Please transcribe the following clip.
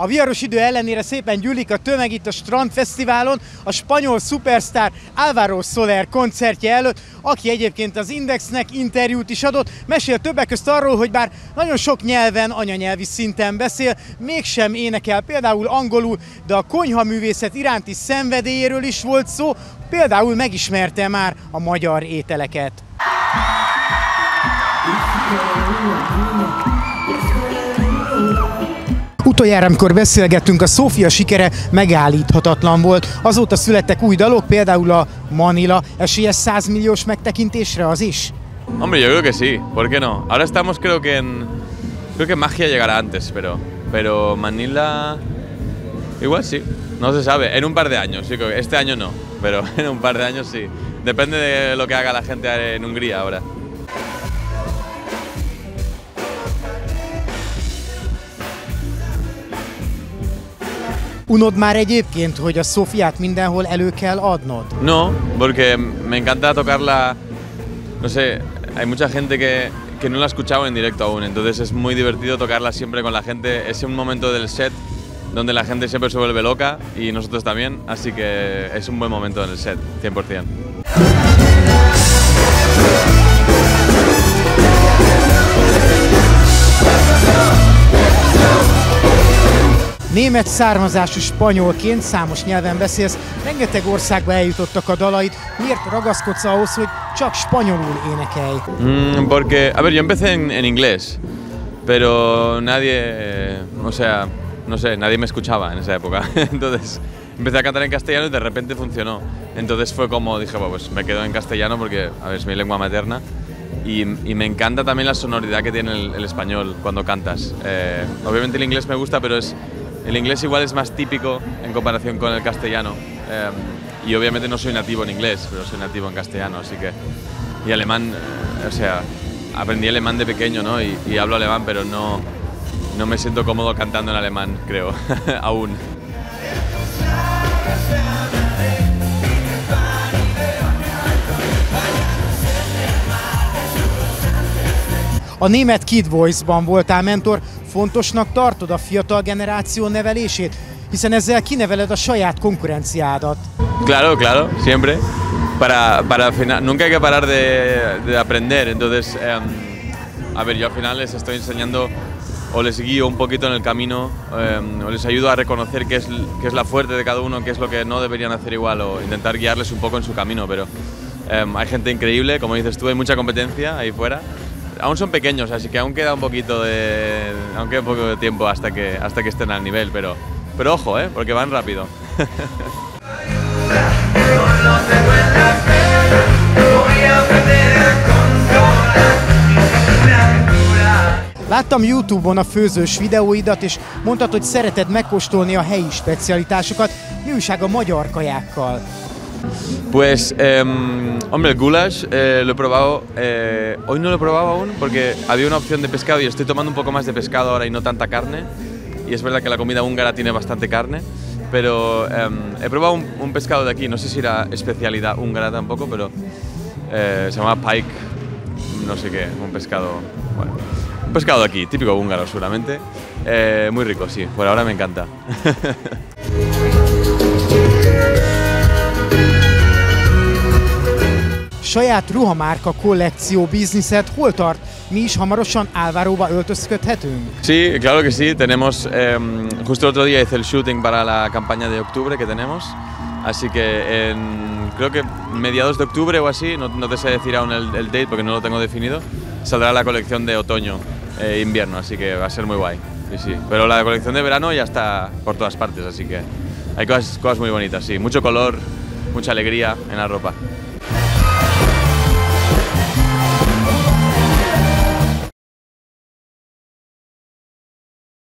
A viharos idő ellenére szépen gyűlik a tömeg itt a Strandfesztiválon, a spanyol szupersztár Álvaro Soler koncertje előtt, aki egyébként az Indexnek interjút is adott, mesél többek között arról, hogy bár nagyon sok nyelven, anyanyelvi szinten beszél, mégsem énekel például angolul, de a konyhaművészet iránti szenvedélyéről is volt szó, például megismerte már a magyar ételeket. Utoljára, amikor beszélgettünk, a Szófia sikere megállíthatatlan volt. Azóta születtek új dalok, például a Manila. Esélyes 100 milliós megtekintésre az is? Hombre, yo creo que sí, ¿por qué no? Ahora estamos creo que en... Creo que Magia llegará antes, pero... Pero Manila... Igual sí, no se sabe. En un par de años, sí, este año no, pero en un par de años sí. Depende de lo que haga la gente en Hungría ahora. Unod már egyébként, hogy a Sofiát mindenhol elő kell adnod? No, porque me encanta tocarla, no sé, hay mucha gente que, que no la ha escuchado en directo aún, entonces es muy divertido tocarla siempre con la gente, es un momento del set donde la gente siempre se vuelve loca y nosotros también, así que es un buen momento en el set, 100%. Német származású spanyolként számos nyelven beszélsz, rengeteg országba eljutottak a dalaid. Miért ragaszkodsz ahhoz, hogy csak spanyolul énekelj? Mm, porque, a ver, yo empecé en, en inglés, pero nadie, o sea, no sé, nadie me escuchaba en esa época. Entonces empecé a cantar en castellano y de repente funcionó. Entonces fue como dije, pues me quedo en castellano porque, a ver, es mi lengua materna. Y, y me encanta también la sonoridad que tiene el, el español cuando cantas. Eh, obviamente el inglés me gusta, pero es, el inglés igual es más típico en comparación con el castellano. Eh, y obviamente no soy nativo en inglés, pero soy nativo en castellano, así que... Y alemán, eh, o sea, aprendí alemán de pequeño, ¿no? Y, y hablo alemán, pero no, no me siento cómodo cantando en alemán, creo, aún. A német Kid Voice-ban voltál mentor, fontosnak tartod a fiatal generáció nevelését? Hiszen ezzel kineveled a saját konkurenciádat. Claro, claro, siempre. Para, para final, nunca hay que parar de, de aprender. Entonces, eh, a ver, yo al final les estoy enseñando o les guío un poquito en el camino, eh, o les ayudo a reconocer qué es, qué es la fuerte de cada uno, qué es lo que no deberían hacer igual, o intentar guiarles un poco en su camino. Pero eh, hay gente increíble, como dices tú, hay mucha competencia ahí fuera. Aún son pequeños, así que aún queda un poquito de, un poco de tiempo hasta que, hasta que estén al nivel, pero, pero ojo, ¿eh? porque van rápido. Láttam Youtube-on a főzős videóidat, és mondtad, hogy szereted megkóstolni a helyi specialitásokat. Mi újság a magyar kajákkal? Pues, eh, hombre, el goulash eh, lo he probado. eh, hoy no lo he probado aún porque había una opción de pescado y estoy tomando un poco más de pescado ahora y no tanta carne. Y es verdad que la comida húngara tiene bastante carne. Pero eh, he probado un, pescado de aquí, no sé si era especialidad húngara tampoco, pero eh, se llama pike, no sé qué, un pescado. Un pescado de aquí, típico húngaro seguramente. Muy rico, sí, por ahora me encanta. Saját ruhamárka kollekció bizniszed hol tart? Mi is hamarosan Álváróba öltözködhetünk? Sí, claro que sí. Tenemos, eh, justo el otro día hice el shooting para la campaña de octubre que tenemos. Así que en, creo que mediados de octubre o así, no, no te sé decir aún el, el date porque no lo tengo definido, saldrá la colección de otoño e invierno, así que va a ser muy guay. Sí, sí. Pero la colección de verano ya está por todas partes, así que hay cosas, cosas muy bonitas, sí. Mucho color, mucha alegría en la ropa.